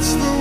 that's the